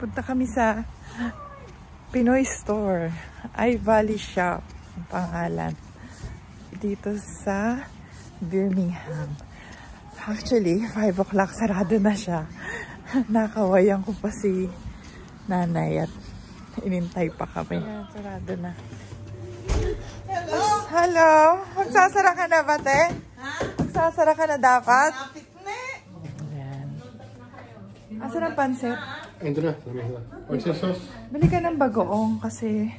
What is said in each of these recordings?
Punta kami sa Pinoy Store. I Valley Shop. Ang pangalan. Dito sa Birmingham. Actually, 5 o'clock. Sarado na siya. Nakawayan ko pa si nanay at inintay pa kami. Ayan, sarado na. Hello? Hello? Magsasara ka na ba, te? Ha? Magsasara ka na dapat? Kapit na Ayan. Asan ang pansit? Ito na, dami na. Sauce. Bili ka ng bagoong kasi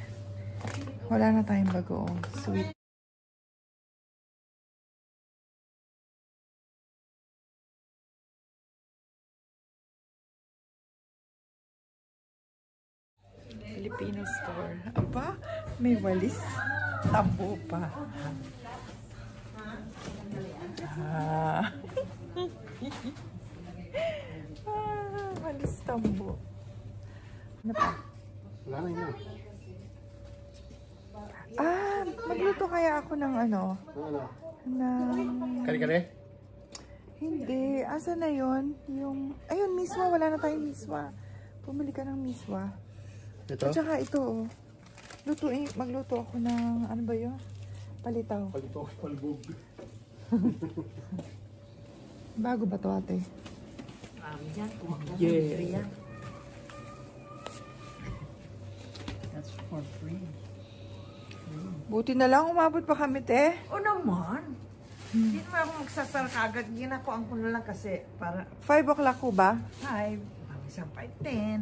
wala na tayong bagoong. Sweet. Filipino store. Aba, may walis. Tambo pa. Ah. ah, walis tambo. Ano pa? Wala na yun. Ah, magluto kaya ako ng ano? Ano? Ng... Kare-kare? Hindi. Asa na yon Yung... Ayun, miswa. Wala na tayong miswa. Pumili ka ng miswa. Ito? At saka ito, oh. Lutuin, magluto ako ng... Ano ba yun? Palitaw. Palito, palbog. Bago ba to ate? Dyan. Yeah. That's for free. Buti na lang umabot pa kami, te. O naman. Hindi naman ako magsasara kagad. Ginakuan ko na lang kasi para 5 o'clock ko ba? 5. Parang isang 5, 10.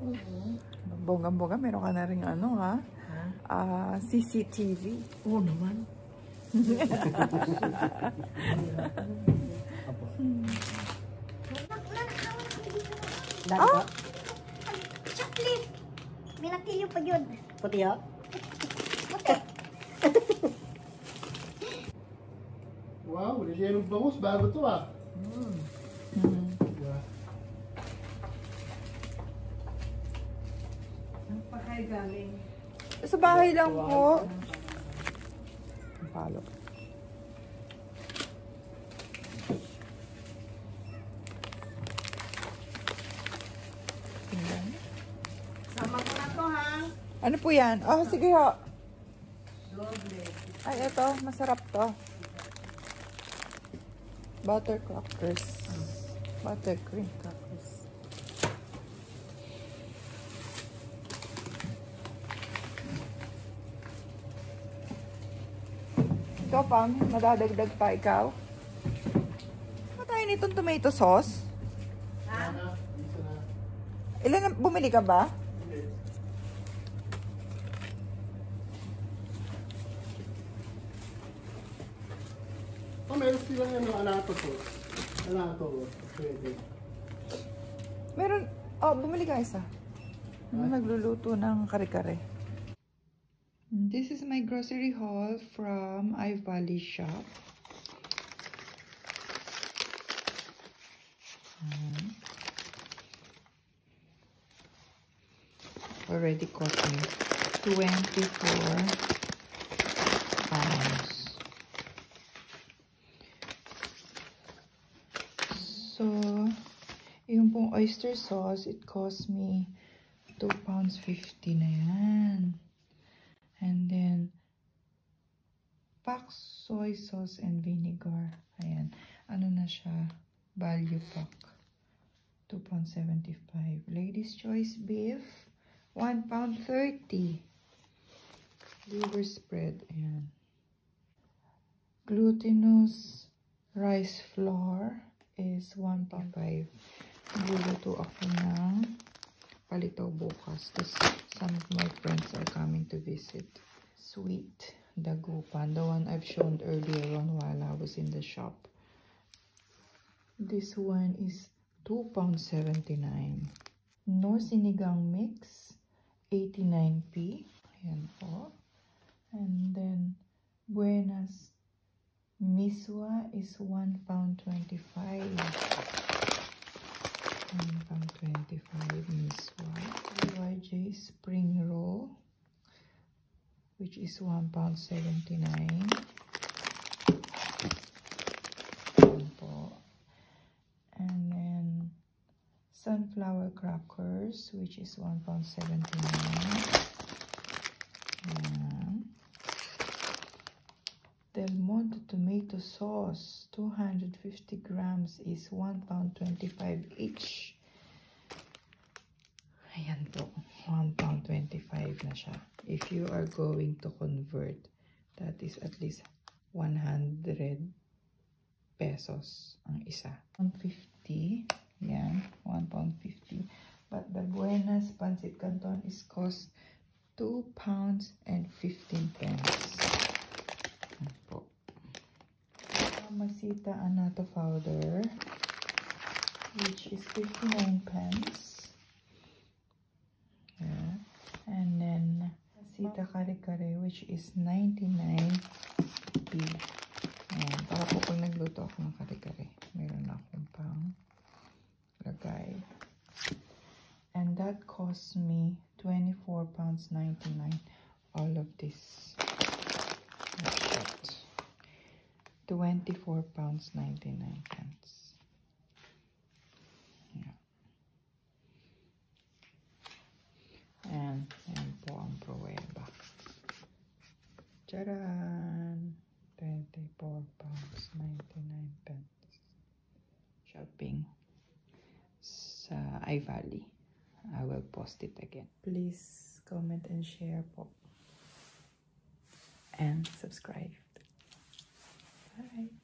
Hmm. Bonggang-bongga, meron ka na rin ano, ha? Ha? Ah, CCTV. Oo naman. Ah! Chocolate! May nagtiyo pa yun. Puti ha? Puti. Wow, wala siya yung bangus. Bago to ah. Ang pakay galing. Sa bahay lang po. Ang palo. Tingnan. Sama ko na to ha. Ano po yan? Oh, sige ho. Ay, ito. Masarap to. Butter crackers. Buttercream crackers. Ikaw, Pam, madadagdag pa ikaw. Ano tayo nitong tomato sauce? Isa na. Ilan na, bumili ka ba? Oh, meron silang ano, anato to. Anato, pwede. Meron, oh, bumili ka isa. Ano nagluluto ng kare-kare? This is my grocery haul from I Valley Shop. Already cost me 24 oyster sauce, it cost me 2 pounds 50 na yan. And then, pak soy sauce and vinegar. Ayan. Ano na siya? Value pack. 2 pounds 75. Ladies choice beef. 1 pound 30. Liver spread. Ayan. Glutinous rice flour is 1 pound 5. Nagluluto ako ng palitaw bukas. Kasi some of my friends are coming to visit. Sweet dagupan. The one I've shown earlier on while I was in the shop. This one is 2 pounds 79. Nor sinigang mix, 89p. Ayan po. And then, Buenas Miswa is and 25 Miss White YJ spring roll which is one pound 79 and then sunflower crackers which is one pound 79 sauce, 250 grams is £1.25 each. Ayan po, £1.25 na siya. If you are going to convert, that is at least 100 pesos ang isa. 150, yan, 1.50. But the Buenas Pancit Canton is cost 2 pounds and 15 pence. Masita Anato powder, which is 59 pence. Yeah. And then Masita Kare Kare, which is 99p. Ayan, para po pag nagluto ako ng kare-kare, meron akong pang lagay. And that cost me 24 pounds 99 all of this. Shit. 24 pounds 99 pence. Yeah. And, yan po ang pruweba. Charan! 24 pounds 99 pence. Shopping sa iValley. I will post it again. Please comment and share po. And subscribe. All right.